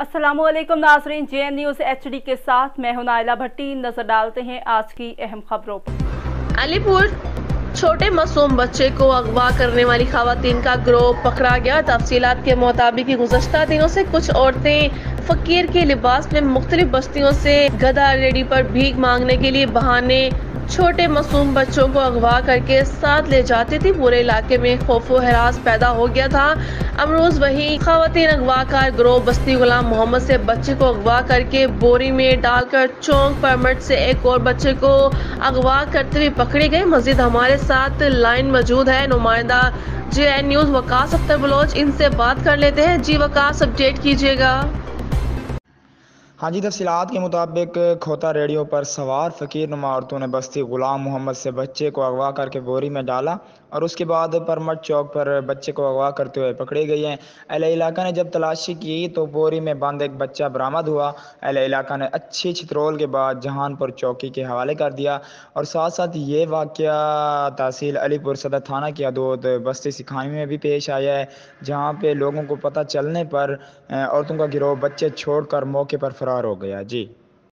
असलम नाजरीन J N news H D के साथ मैं हूँ नायला भट्टी। नज़र डालते हैं आज की अहम खबरों पर। अलीपुर, छोटे मासूम बच्चे को अगवा करने वाली खातन का ग्रोह पकड़ा गया। तफसीत के मुताबिक गुजशत दिनों से कुछ औरतें फकीर के लिबास में मुख्तलिफ़ बस्तियों से गदा रेडी पर भीख मांगने के लिए बहाने छोटे मासूम बच्चों को अगवा करके साथ ले जाती थी। पूरे इलाके में खौफो हरास पैदा हो गया था। अमरोज वही खातन अगवाकार ग्रोह बस्ती गुलाम मोहम्मद से बच्चे को अगवा करके बोरी में डालकर चौंक परमट से एक और बच्चे को अगवा करते हुए पकड़े गए। मजीद हमारे साथ लाइन मौजूद है। नुमाइंदा J N news, Waqas Akhtar Baloch, इनसे बात कर लेते हैं। जी वकास, अपडेट कीजिएगा। हाँ जी तफसीत के मुताबिक खोता रेडियो पर सवार फ़कीर नुमा औरतों ने बस्ती ग़ुलाम मोहम्मद से बच्चे को अगवा करके बोरी में डाला और उसके बाद परमट चौक पर बच्चे को अगवा करते हुए पकड़े गए हैं। अहल इलाका ने जब तलाशी की तो बोरी में बंद एक बच्चा बरामद हुआ। अहल इलाका ने अच्छी छित्रोल के बाद जहानपुर चौकी के हवाले कर दिया और साथ साथ ये वाक़ तहसील अलीपुर सदर थाना की अदोद बस्ती सिखानी में भी पेश आया है, जहाँ पर लोगों को पता चलने पर औरतों का गिरोह बच्चे छोड़ कर मौके पर फ़रार हो गया जी?